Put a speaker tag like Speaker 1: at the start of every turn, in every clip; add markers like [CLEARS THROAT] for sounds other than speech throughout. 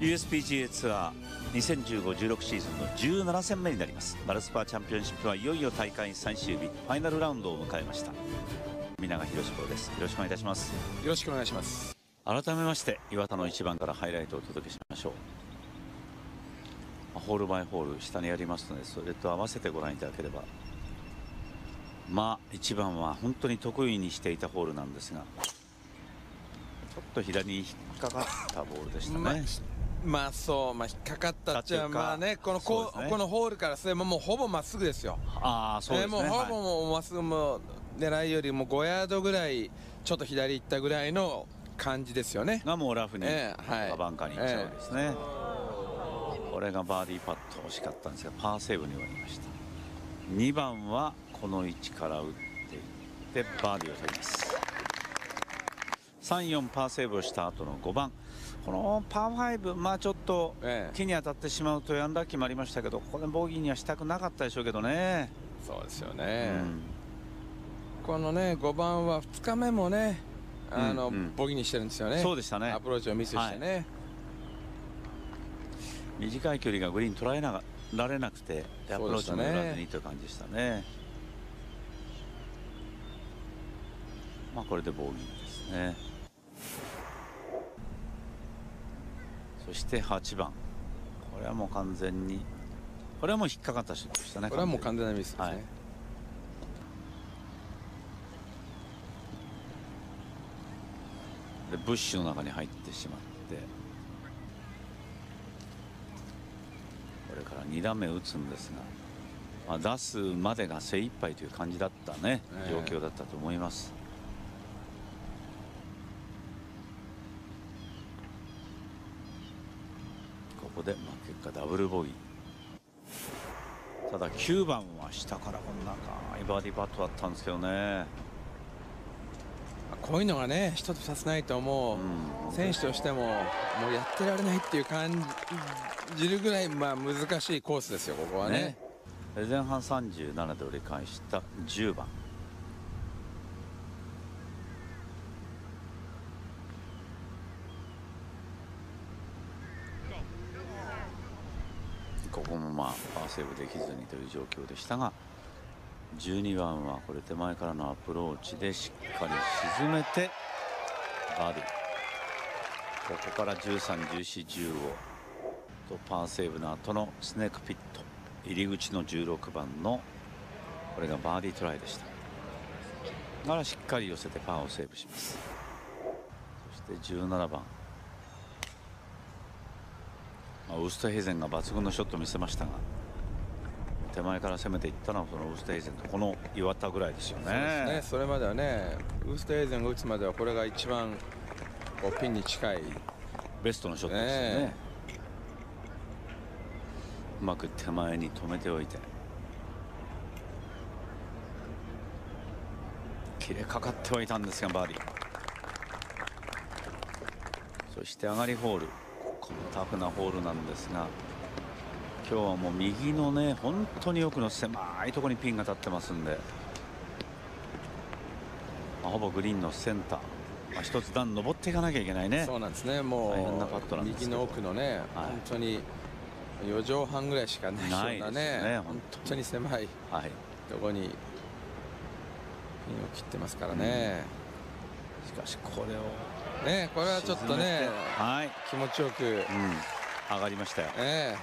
Speaker 1: USPGA ツアー2015-16シーズンの17戦目になります。マルスパーチャンピオンシップはいよいよ大会最終日ファイナルラウンドを迎えました皆川博プロですよろしくお願いいたします
Speaker 2: よろしくお願いします
Speaker 1: 改めまして岩田の一番からハイライトをお届けしましょうホールバイホール下にやりますのでそれと合わせてご覧いただければまあ1番は本当に得意にしていたホールなんですがちょっと左に引っかかったボールでしたね、まあ
Speaker 2: まあそう、まあ、引っかかったっちゃまあねこのこね、このホールからすればもうほぼまっすぐですよ。
Speaker 1: ああそうですね。
Speaker 2: もうほぼもうまっすぐも狙いよりも5ヤードぐらいちょっと左行ったぐらいの感じですよね。
Speaker 1: がもうラフに、えー、はい、バンカーに行っちゃうんですね、えー、これがバーディーパット惜しかったんですがパーセーブに終わりました。2番はこの位置から打っていってバーディーを取ります。34パーセーブをした後の5番。このパー5、まあ、ちょっと木に当たってしまうとヤンダー決まりましたけどここでボギーにはしたくなかったでしょうけどね。
Speaker 2: そうですよね、うん、このね5番は2日目もねあの、うんうん、ボギーにしてるんですよね。
Speaker 1: そうでしたね。
Speaker 2: アプローチをミスしてね、はい、
Speaker 1: 短い距離がグリーン捉えなられなくてアプローチも裏手にという感じでしたね。まあこれでボギーですね。そして8番。これはもう完全にこれはもう引っかかったシュートでしたね
Speaker 2: これはもう完全なミスですね、はい、
Speaker 1: でブッシュの中に入ってしまってこれから2打目打つんですが、まあ、出すまでが精一杯という感じだったね、状況だったと思います。こで、まあ、結果ダブルボギー。ただ9番は下からこの長いバーディーパットだったんですけどね。
Speaker 2: こういうのがね一つ2つないともう、うん、選手としてももうやってられないっていう感じるぐらいまあ難しいコースですよここはね。ね。
Speaker 1: 前半37で折り返した10番こもまあパーセーブできずにという状況でしたが12番はこれ手前からのアプローチでしっかり沈めてバーディー。ここから131415とパーセーブの後のスネークピット。入り口の16番のこれがバーディートライでした。だからしっかり寄せてパーをセーブします。そして17番、ウーストヘイゼンが抜群のショットを見せましたが手前から攻めていったのはそのウーストヘイゼンとこの岩田ぐらいですよね。そ
Speaker 2: ね。それまではねウーストヘイゼンが打つまではこれが一番こうピンに近い。
Speaker 1: ベストのショットですよね。ねうまく手前に止めておいて。切れかかってはいたんですがバーディー。そして上がりホールこのタフなホールなんですが今日はもう右のね本当に奥の狭いところにピンが立ってますんで、まあ、ほぼグリーンのセンター、まあ、一つ段登っていかなきゃいけないね。
Speaker 2: そうなんですね。もう右の奥のね、はい、本当に4畳半ぐらいしかないようなねね本当に。狭い。ところにピンを切ってますからね、
Speaker 1: うん、しかしこれを
Speaker 2: ねこれはちょっとね、はい、気持ちよく、うん、
Speaker 1: 上がりましたよ。
Speaker 2: え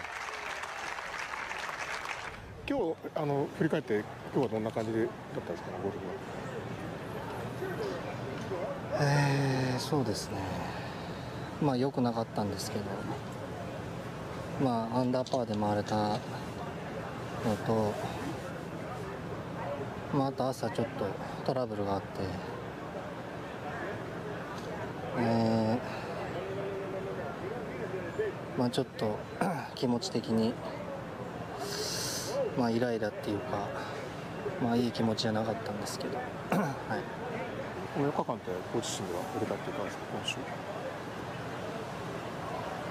Speaker 3: ー、今日あの振り返って今日はどんな感じでだったんですかねゴルフ
Speaker 4: は？えー、そうですね。まあ良くなかったんですけど、まあアンダーパーで回れたのと、まああと朝ちょっとトラブルがあって。えー、まあちょっと [CLEARS THROAT] 気持ち的にまあイライラっていうかまあいい気持ちじゃなかったんですけど [CLEARS THROAT] はい。
Speaker 3: この4日間ってご自身では売れたっていうかですか今週？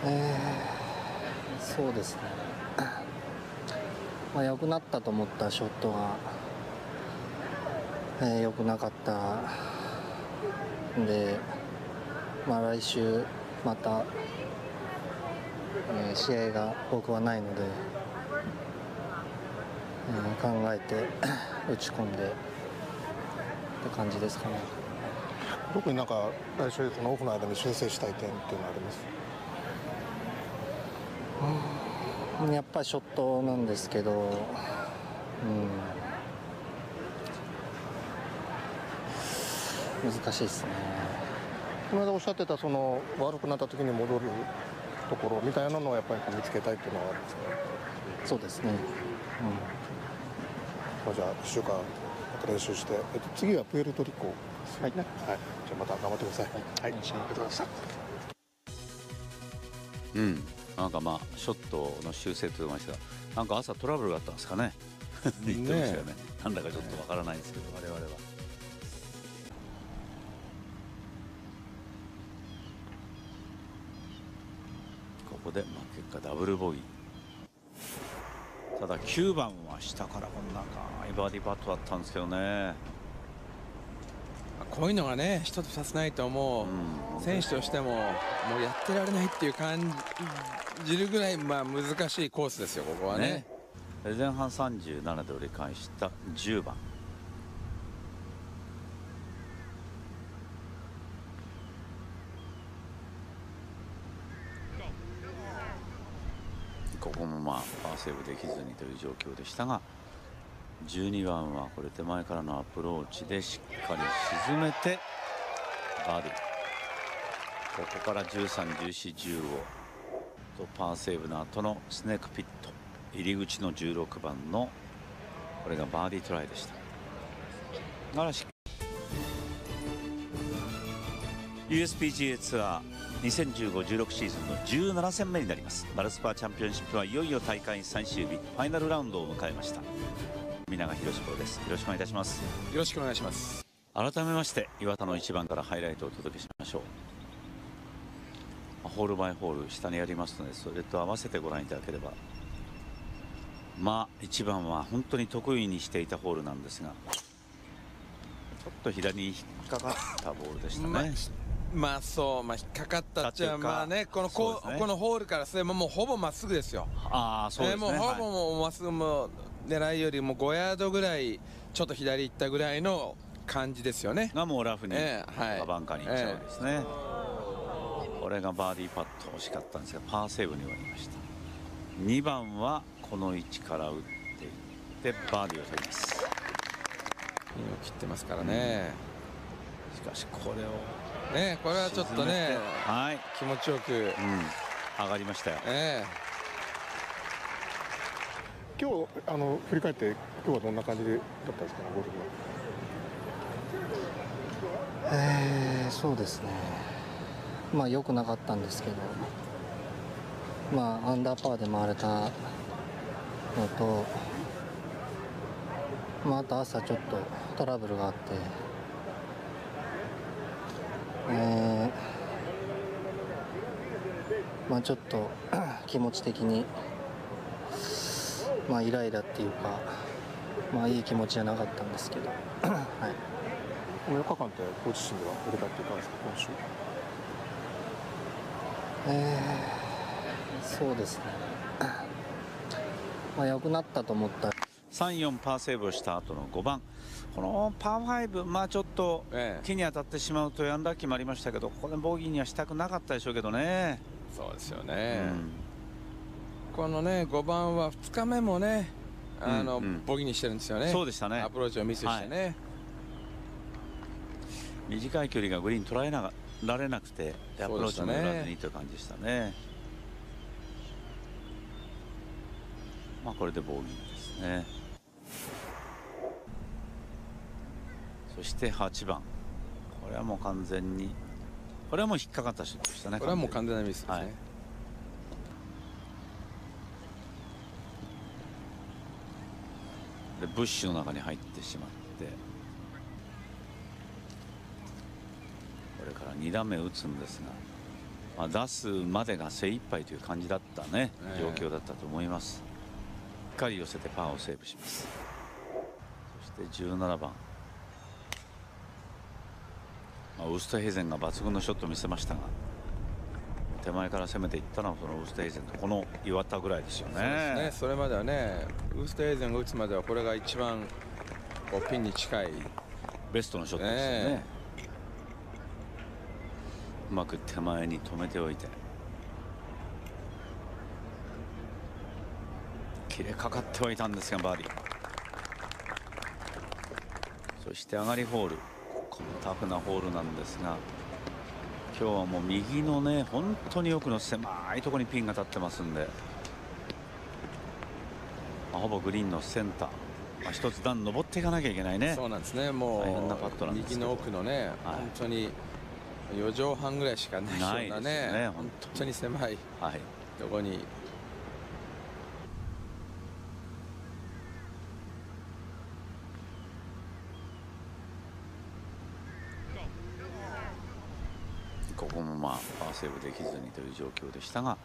Speaker 4: えー、そうですね。まあ良くなったと思ったショットが、えー、良くなかったんでまあ、来週またえー、試合が僕はないので、えー、考えて [COUGHS] 打ち込んでって感じですかね。
Speaker 3: 特になんか来週このオフの間に修正したい点っていうのはあり
Speaker 4: ます？うんやっぱりショットなんですけど、うん、難しいですね
Speaker 3: この間おっしゃってたその悪くなった時に戻るところみたいなのをやっぱり見つけたいっていうのはあるんですか？
Speaker 4: そうですね、うん。
Speaker 3: まあ、じゃあ1週間練習して、えっと、次はプエルトリコはいね、はい、じゃあまた頑張ってください。はい、はい、ありがとうございました
Speaker 1: うん。なんかまあショットの修正と言いましたがなんか朝トラブルがあったんですかね。[LAUGHS] 言ってましたよね。なんだかちょっとわからないんですけど、我々は。ブルボギーただ9番は下からこんな長いバーディーパットだったんですけどね
Speaker 2: こういうのがね一つ2つないともう、選手としてももうやってられないっていう感じるぐらいまあ難しいコースですよここはね。
Speaker 1: ね。前半37で折り返した10番ここもまあパーセーブできずにという状況でしたが12番はこれ手前からのアプローチでしっかり沈めてバーディー。ここから131415とパーセーブの後のスネークピット。入り口の16番のこれがバーディートライでした。し USPGA ツアー2015-16シーズンの17戦目になります。バルスパーチャンピオンシップはいよいよ大会最終日ファイナルラウンドを迎えました。皆川博プロです。よろしくお願いいたします。
Speaker 2: よろしくお願いします。
Speaker 1: 改めまして岩田の1番からハイライトをお届けしましょう。ホールバイホール下にありますのでそれと合わせてご覧いただければ。まあ1番は本当に得意にしていたホールなんですがちょっと左に引っかかったボールでしたね、
Speaker 2: ままあそう、まあ、引っかかったっちゃまあねこのこね、このホールからすればもうほぼまっすぐですよ。
Speaker 1: ああそうですね。
Speaker 2: もうほぼもうまっすぐも狙いよりも5ヤードぐらいちょっと左行ったぐらいの感じですよね。
Speaker 1: がもうラフに、えーはい、バンカーに行っちゃうわけですね、えー、これがバーディーパット惜しかったんですがパーセーブに終わりました。2番はこの位置から打っていってバーディーを取ります。ピンを
Speaker 2: 切ってますからね、
Speaker 1: うん、しかしこれを
Speaker 2: ねこれはちょっとね、はい、気持ちよく、うん、
Speaker 1: 上がりましたよ、
Speaker 2: えー
Speaker 3: 今日あの振り返って今日はどんな感じだったんですかねゴル
Speaker 4: フは。えー、そうですね。まあ良くなかったんですけど。まあアンダーパーで回れたのとまああと朝ちょっとトラブルがあってえー、まあちょっと [CLEARS THROAT] 気持ち的にまあ、イライラっていうか、まあ、いい気持ちじゃなかったんですけど、[CLEARS THROAT] はい、
Speaker 3: この4日間ってご自身では振り返っていかがですか今週？
Speaker 4: えー、そうですね。[CLEARS THROAT] まあ良くなったと思った
Speaker 1: 34パーセーブをした後の5番。このパー5、まあ、ちょっと木に当たってしまうとヤンダー決まりましたけどここでボギーにはしたくなかったでしょうけどね。
Speaker 2: そうですよね、うん。このね5番は2日目もねあの、うんうん、ボギーにしてるんですよね。
Speaker 1: そうでしたね。
Speaker 2: アプローチをミスしてね、はい、
Speaker 1: 短い距離がグリーン捉えなられなくてアプローチも乗らずにという感じでしたね。まあこれでボギーですねそして8番。これはもう完全にこれはもう引っかかったシでしたね
Speaker 2: これはもう完全なミスですね、はい。
Speaker 1: でブッシュの中に入ってしまってこれから2打目打つんですが、まあ、出すまでが精一杯という感じだったね、状況だったと思います。しっかり寄せてパーをセーブします。そして17番、まあ、ウーストヘーゼンが抜群のショットを見せましたが手前から攻めていったのはそのウーストヘイゼンとこの岩田ぐらいですよね。そ
Speaker 2: ね。それまではねウーストヘイゼンが打つまではこれが一番こうピンに近い。
Speaker 1: ベストのショットですよね。ねうまく手前に止めておいて。切れかかってはいたんですがバーディー。そして上がりホールタフなホールなんですが今日はもう右のね本当に奥の狭いところにピンが立ってますんで、まあ、ほぼグリーンのセンター、まあ、一つ段登っていかなきゃいけないね。
Speaker 2: そうなんですね。もう右の奥のね、はい、本当に4畳半ぐらいしかないようなねね本当に。狭い。とこに
Speaker 1: ここもまあパーセーブできずにという状況でしたが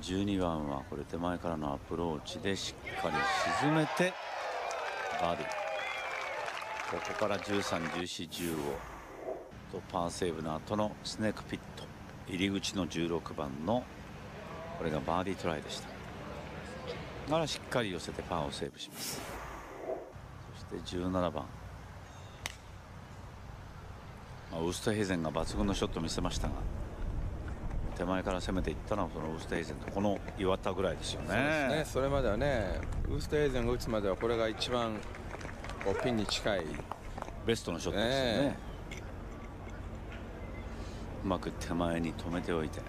Speaker 1: 12番はこれ手前からのアプローチでしっかり沈めてバーディー。ここから131415とパーセーブの後のスネークピット。入り口の16番のこれがバーディートライでした。ならしっかり寄せてパーをセーブします。そして17番、まあ、ウーストヘイゼンが抜群のショットを見せましたが手前から攻めていったのはそのウーストヘイゼンとこの岩田ぐらいですよね。そ
Speaker 2: ね。それまではねウーストヘイゼンが打つまではこれが一番こうピンに近い。
Speaker 1: ベストのショットですよね。ねうまく手前に止めておいて。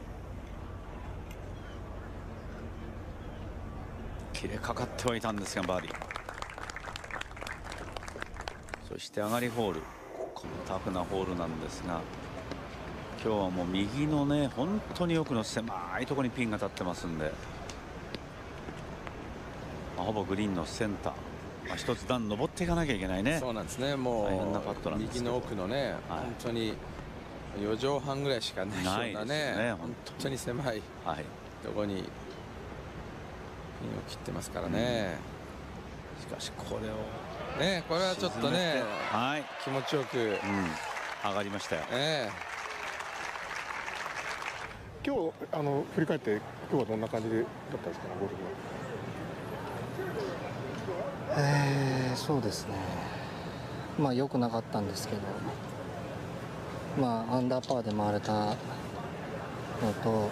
Speaker 1: 切れかかってはいたんですがバーディー。そして上がりホール。このタフなホールなんですが今日はもう右のね本当に奥の狭いところにピンが立ってますんで、まあ、ほぼグリーンのセンター。まあ、一つ段登っていかなきゃいけないね。
Speaker 2: そうなんですね。もう右の奥のね、はい、本当に4畳半ぐらいしかないようなねね本当に。狭いとこにピンを切ってますからね、
Speaker 1: しかしこれを
Speaker 2: ねこれはちょっとね、はい、気持ちよく、うん、
Speaker 1: 上がりましたよ、
Speaker 3: ね、今日あの振り返って今日はどんな感じだったんですかねゴル
Speaker 4: フはえー、そうですねまあ良くなかったんですけどまあ、アンダーパーで回れたのと、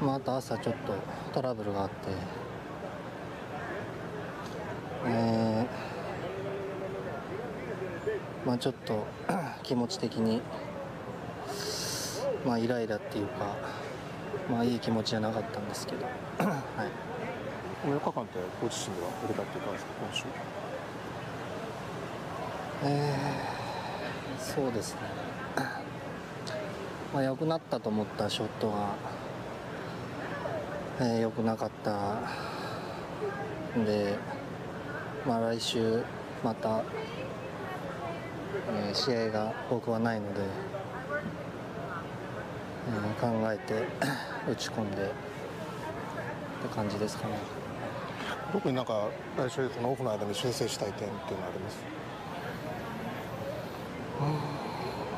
Speaker 4: まあ、あと朝ちょっとトラブルがあって、えー、まあ、ちょっと気持ち的に、まあ、イライラっていうか、まあ、いい気持ちじゃなかったんですけど、[CLEARS THROAT] はい、
Speaker 3: この4日間ってご自身では振り返っていかがですか今週？
Speaker 4: えーそうですね、[CLEARS THROAT] まあ、良くなったと思ったショットが、えー、良くなかったんで、まあ、来週また、えー、試合が僕はないので、えー、考えて [CLEARS THROAT] 打ち込んでって感じですかね。
Speaker 3: 特になんか来週そのオフの間に修正したい点っていうのはありま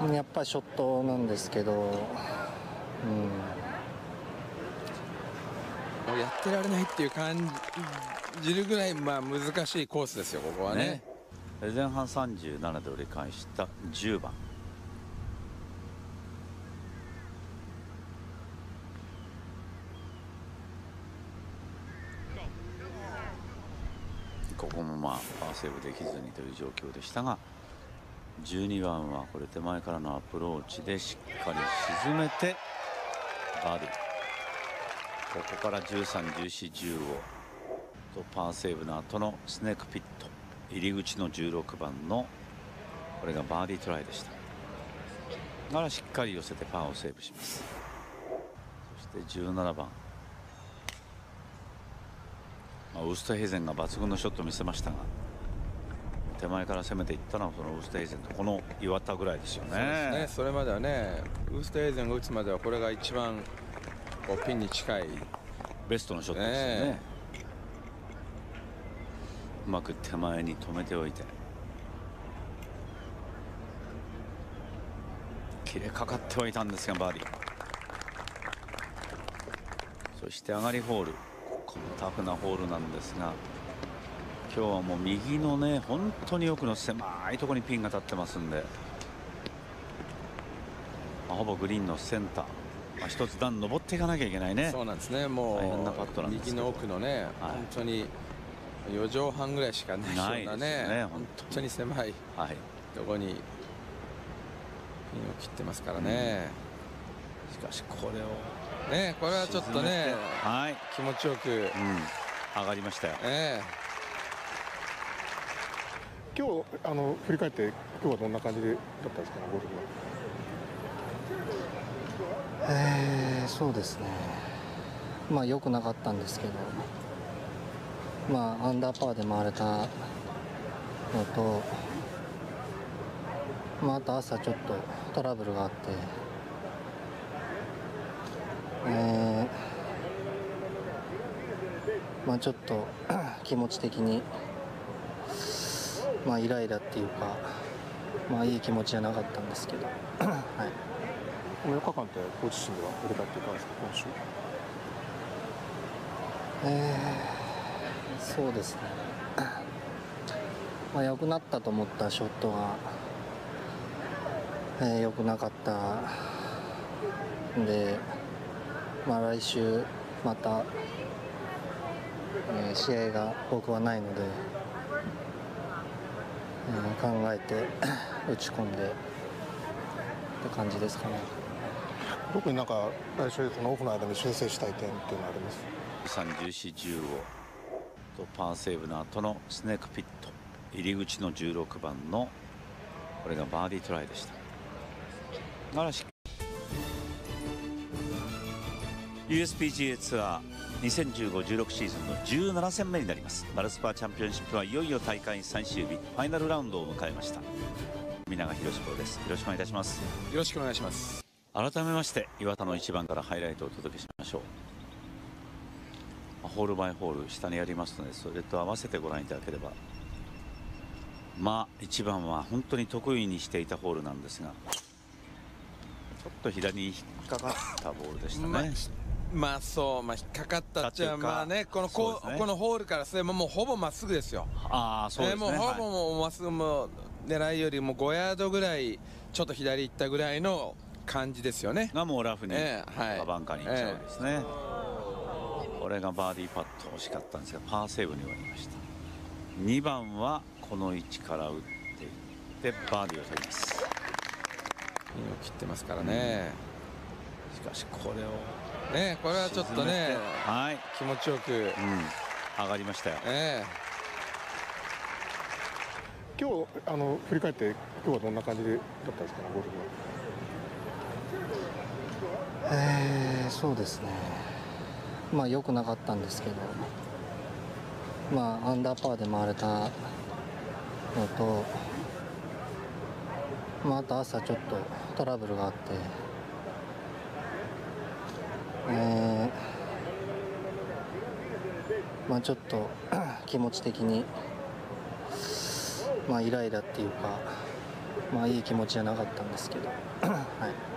Speaker 3: す？
Speaker 4: やっぱりショットなんですけど、うん、も
Speaker 2: うやってられないっていう感じるぐらいまあ難しいコースですよ、ここはね。
Speaker 1: ね前半37で折り返した10番。ここもまあパーセーブできずにという状況でしたが12番はこれ手前からのアプローチでしっかり沈めてバーディー。ここから131415とパーセーブの後のスネークピット。入り口の16番のこれがバーディートライでした。ならしっかり寄せてパーをセーブします。そして17番。まあ、ウーストヘイゼンが抜群のショットを見せましたが手前から攻めていったのはそのウーストヘイゼンとこの岩田ぐらいですよね。そ
Speaker 2: ね。それまではねウーストヘイゼンが打つまではこれが一番こうピンに近い。
Speaker 1: ベストのショットですよね。ねうまく手前に止めておいて。切れかかってはいたんですがバーディー。そして上がりホール。このタフなホールなんですが今日はもう右のね本当に奥の狭いところにピンが立ってますんで、まあ、ほぼグリーンのセンター、まあ、一つ段登っていかなきゃいけないね。
Speaker 2: そうなんですね。もう右の奥のね、はい、本当に4畳半ぐらいしかないようなねね本当に。狭いところにピンを切ってますからね、
Speaker 1: しかしこれを
Speaker 2: ねこれはちょっとね、はい、気持ちよく、うん、
Speaker 1: 上がりましたよ、
Speaker 2: え
Speaker 3: 今日あの振り返って今日はどんな感じだったんですかねゴル
Speaker 4: フは。えー、そうですね。まあ良くなかったんですけど。まあアンダーパーで回れたのと、まあ、あと朝ちょっとトラブルがあって、えー、まあちょっと [CLEARS THROAT] 気持ち的にまあ、イライラっていうか、まあ、いい気持ちじゃなかったんですけど、[CLEARS THROAT] はい、
Speaker 3: この4日間ってご自身ではどれだっていかがですか今週？
Speaker 4: えー、そうですね。[CLEARS THROAT] まあ良くなったと思ったショットが、えー、良くなかったんで、まあ、来週また、えー、試合が僕はないので。考えて [COUGHS] 打ち込んでって感じですかね。
Speaker 3: 特になんか来週そのオフの間に修正したい点っていうのはあります
Speaker 1: ？31415とパーセーブの後のスネークピット。入り口の16番のこれがバーディートライでした USPGA ツアー2015-16シーズンの17戦目になります。バルスパーチャンピオンシップはいよいよ大会最終日ファイナルラウンドを迎えました。皆永宏プロです。よろしくお願いいたします。
Speaker 2: よろしくお願いします。
Speaker 1: 改めまして岩田の1番からハイライトをお届けしましょう。ホールバイホール下にやりますのでそれと合わせてご覧いただければ。まあ1番は本当に得意にしていたホールなんですがちょっと左に引っかかったボールでしたね、まあ
Speaker 2: まあそう、まあ、引っかかったっちゃまあねこのこう、ね、このホールからすればもうほぼまっすぐですよ。
Speaker 1: ああそうですね、
Speaker 2: えー、もうほぼもうまっすぐも狙いよりも5ヤードぐらいちょっと左行ったぐらいの感じですよね。
Speaker 1: がもうラフに、えー、はい、バンカーに行っちゃうんですね、えー、これがバーディーパット惜しかったんですがパーセーブに終わりました。2番はこの位置から打っていってバーディーを取ります。ピンを
Speaker 2: 切ってますからね、
Speaker 1: しかしこれを
Speaker 2: ねこれはちょっとね、はい、気持ちよく、うん、
Speaker 1: 上がりましたよ。
Speaker 2: え
Speaker 3: ー、今日あの振り返って今日はどんな感じだったんですか？ねゴル
Speaker 4: フは。えー、そうですね。まあ良くなかったんですけど、まあアンダーパーで回れたのと、まああと朝ちょっとトラブルがあって。えー、まあちょっと [CLEARS THROAT] 気持ち的にまあイライラっていうかまあいい気持ちじゃなかったんですけど [CLEARS THROAT] はい。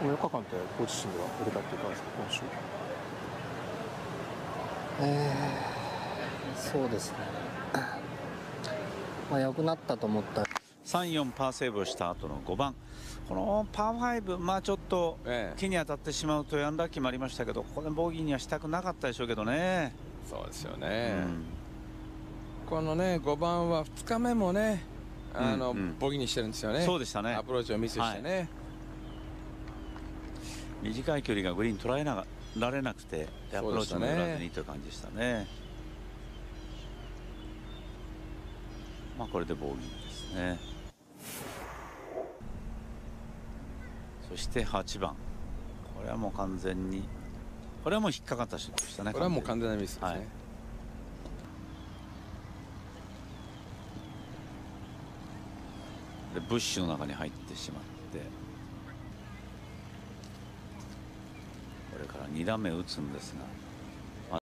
Speaker 3: この4日間ってご自身ではどれだっていかがですか今週？
Speaker 4: えー、そうですね。[CLEARS THROAT] まあ良くなったと思った
Speaker 1: 34パーセーブをした後の5番。このパー5、まあ、ちょっと木に当たってしまうとヤンラッキーもありましたけどここでボギーにはしたくなかったでしょうけどね。
Speaker 2: そうですよね、うん、このね5番は2日目もねあの、うんうん、ボギーにしてるんですよね。
Speaker 1: そうでしたね。
Speaker 2: アプローチをミスしてね、はい、
Speaker 1: 短い距離がグリーン捉えなられなくてアプローチも裏ずにという感じでしたね。まあこれでボギーですねそして8番。これはもう完全にこれはもう引っかかったシュートでしたね
Speaker 2: これはもう完全なミスですね、はい、
Speaker 1: でブッシュの中に入ってしまってこれから2打目打つんですが